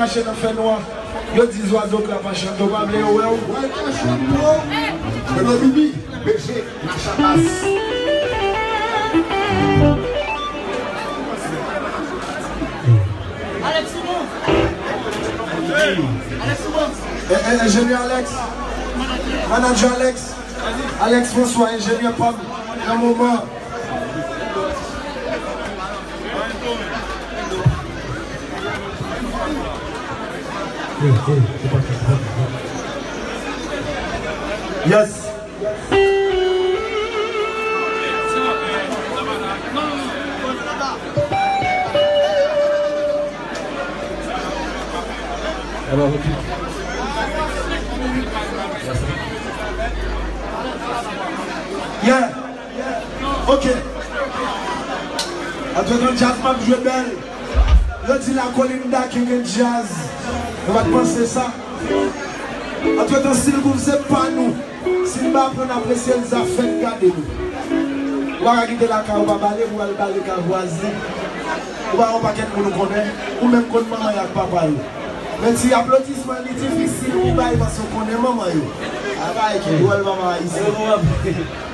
Caché dans fait noir. Yo ou bibi. Alex Alex Eh, eh, Ingénieur Alex. Manager Alex. Alex François, ingénieur Pam. Un moment Yes. Alors, Yeah. Ok. Adwe kon jazman jwe bel. Yo di la kolin da ki gen jaz. Mwen bat panse sa. Atwe tan sil goun se pa nou. Sil ba pren apresye l zafen gade nou. Wara gite la ka ou ba bale, ou al bale ka wazi. Ou ba ou paket moun nou konen, ou men kon maman yak papa yo. Men si aplotisman li ti fisil, ou ba yi baso konen maman yo. A ba yi ki, ou al maman yi se.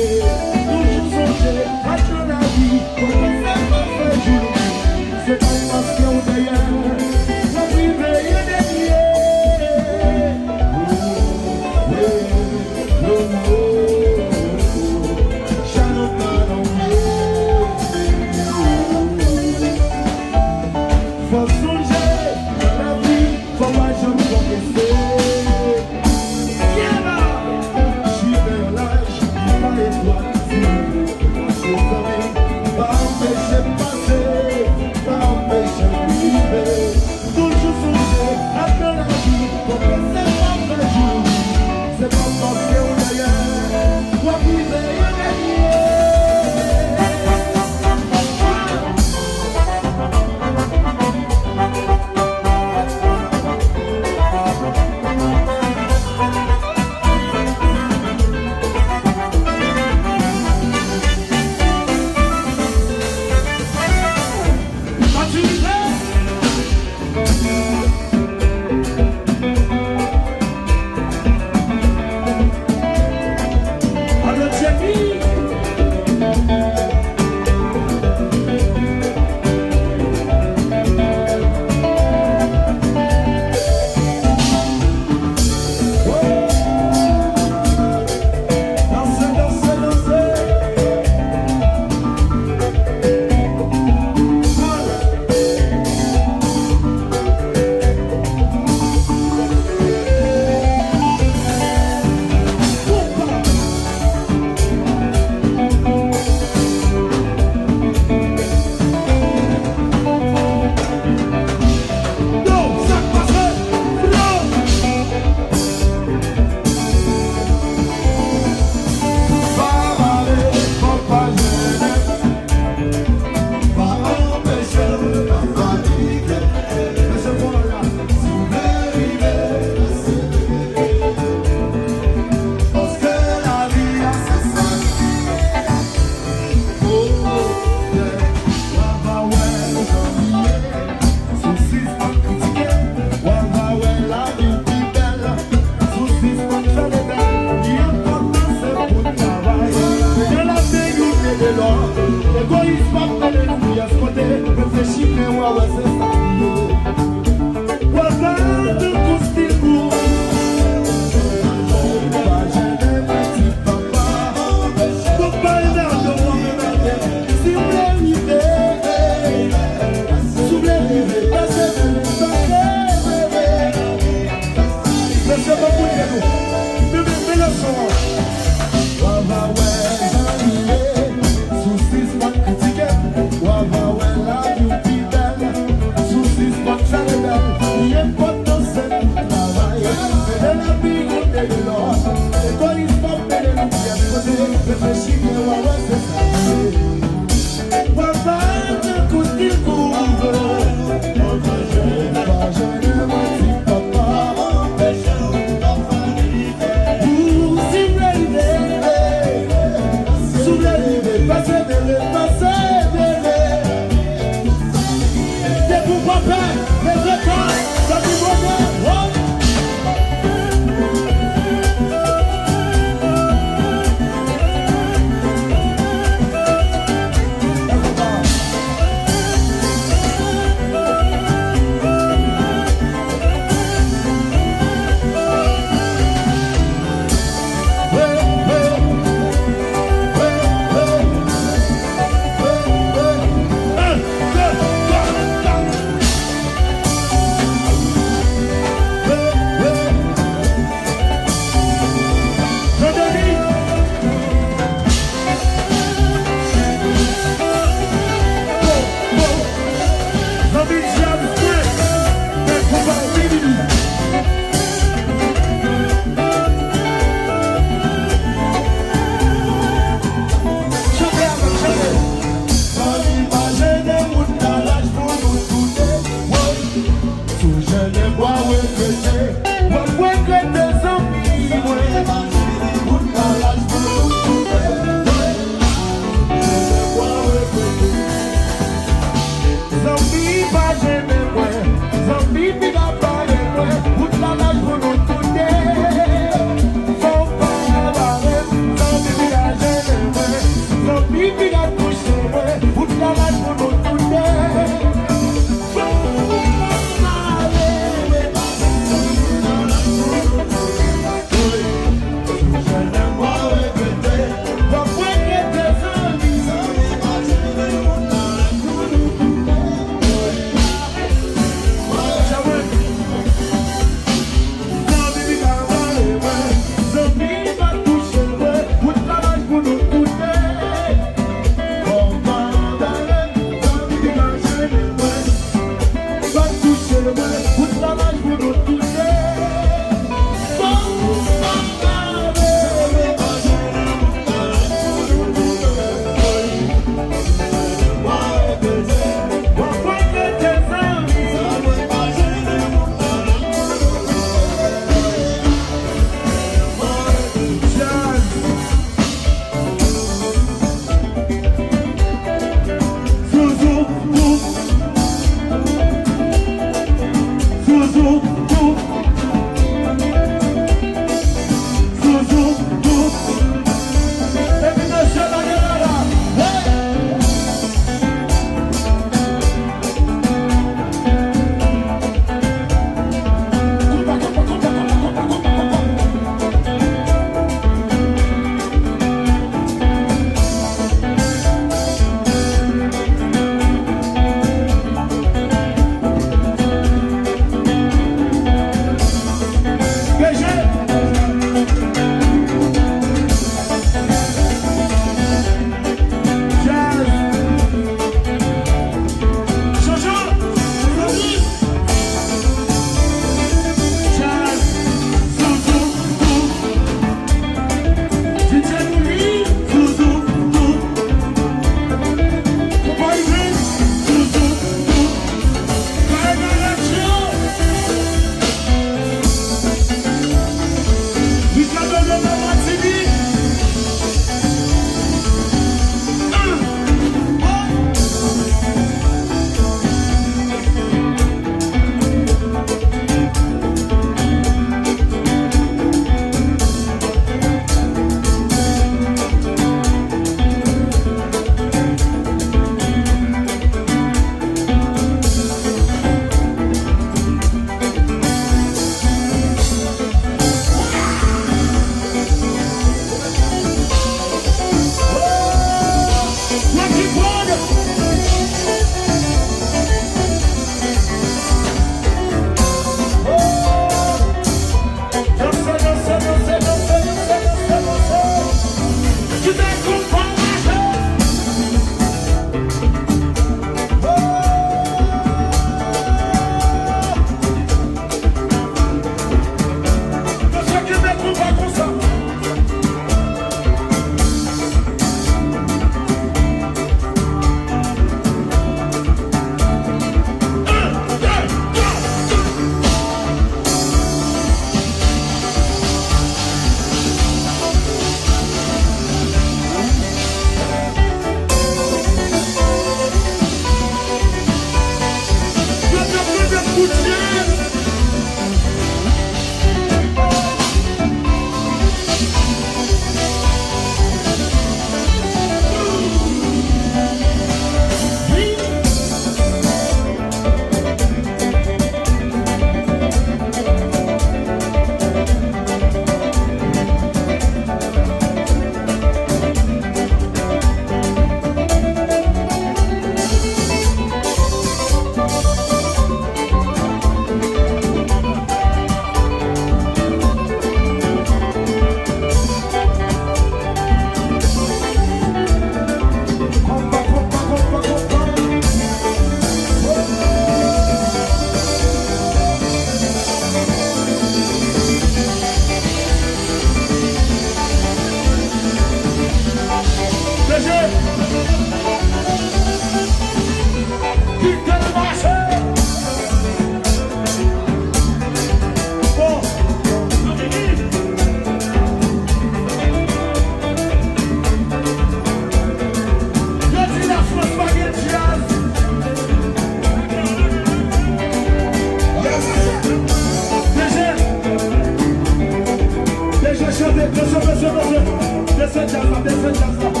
Jazz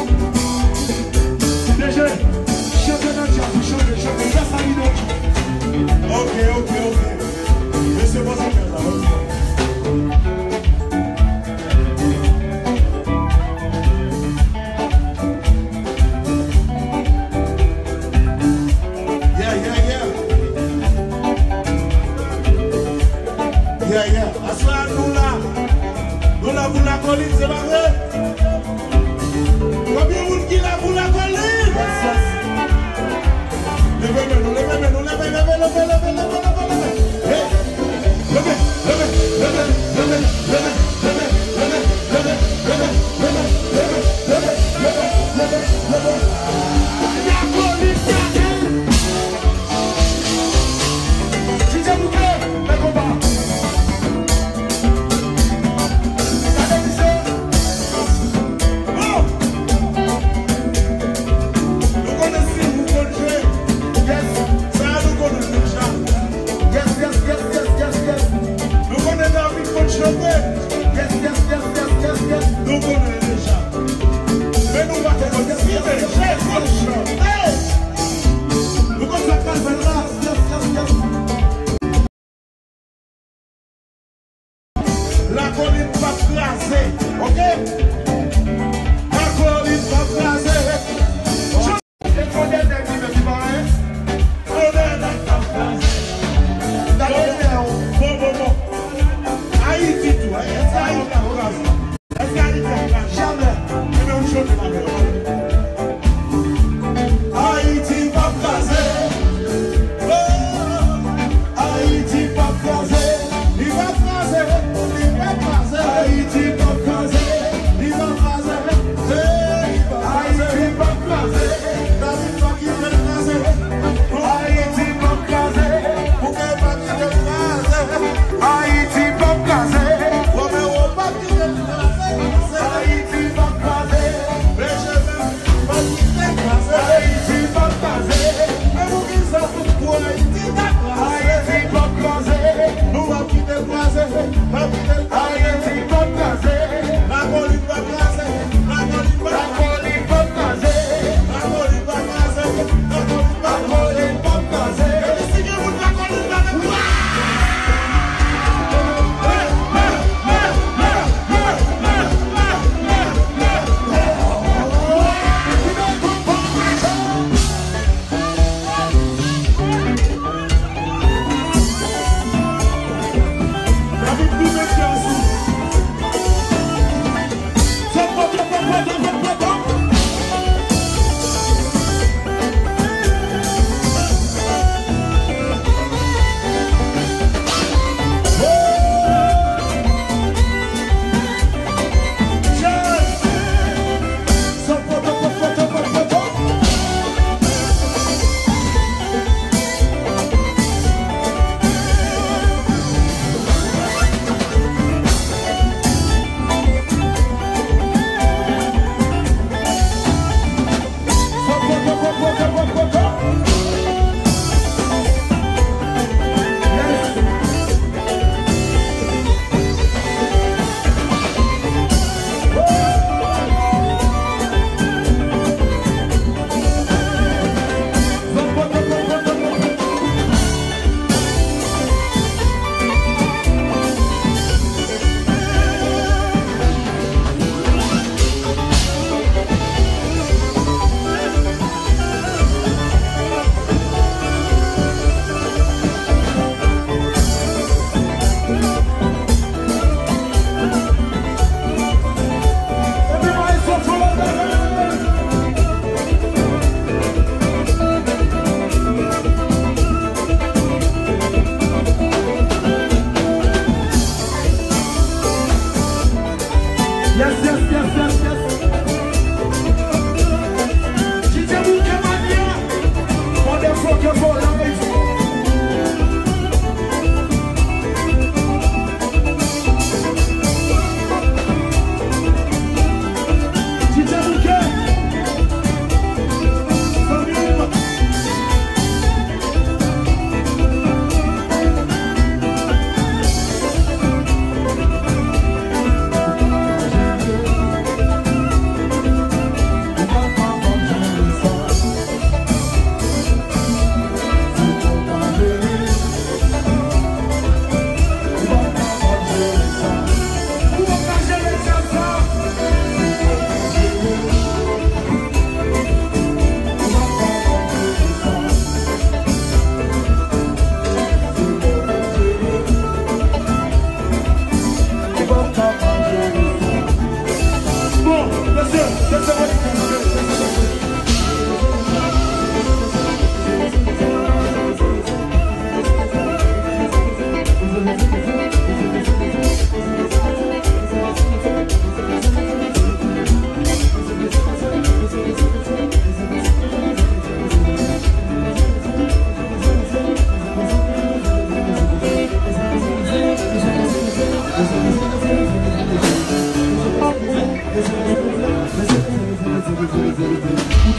Hey!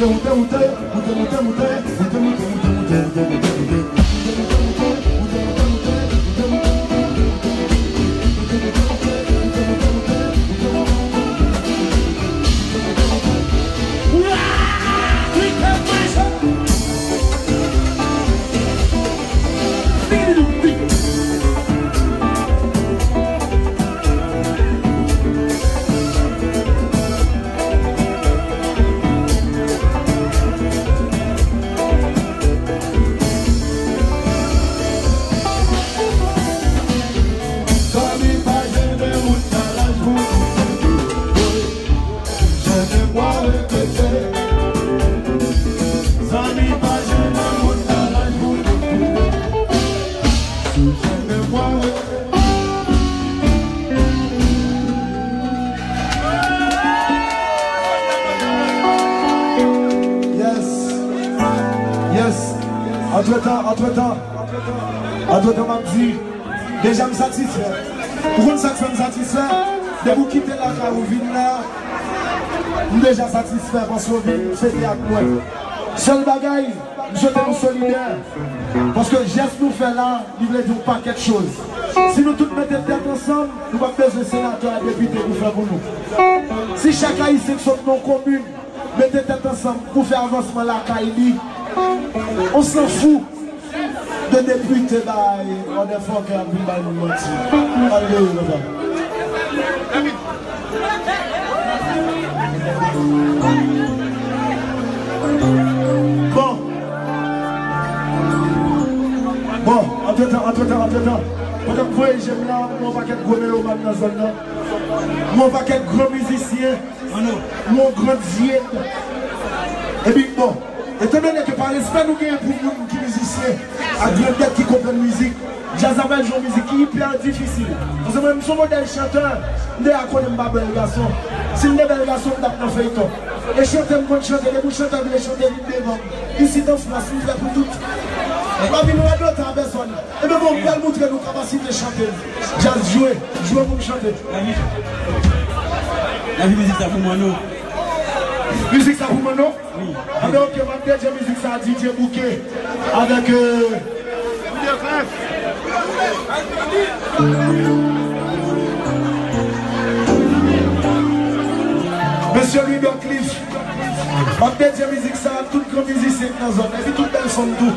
tão, tão, tão. Parce que geste nous fait là, il veut dire pas quelque chose. Si nous tous mettons tête ensemble, nous pas besoin de sénateur et député pour faire pour nous. Si chaque haïtien sont non commune, mettez tête ensemble pour faire avancement la Kaili, on s'en fout de député bah, on est fort mal nous mentir. Bon. Bon, entre-temps, entre-temps, entre-temps. Pendant que vous voyez, j'aime là, mon paquet de gros mélomanes dans la zone là. Mon paquet de gros musiciens. Mon grand dieu. Et puis bon, étant donné que par respect qui musiciens, à grand tête qui comprennent la musique, jazz avec une musique qui est hyper difficile. Parce que moi, je suis modèle chanteur, je suis un bel garçon. Si un bel garçon, je suis un feuilleton. Et chanter, je peux chanter, les chanteurs veulent chanter vite devant. Ici dans France, nous faisons pour tout. La vie nous a d'autres personne. Et bien bon, on peut montrer nos capacités de chanter. Jazz jouer, jouer pour chanter. La vie musique, ça pour moi, non? Musique ça pour moi non? Oui. Alors que ma deuxième musique ça a DJ Bouquet avec euh... Monsieur Louis Cliff. Ma deuxième musique ça a toute grande musique c'est dans la zone. Et puis toute belle son tout.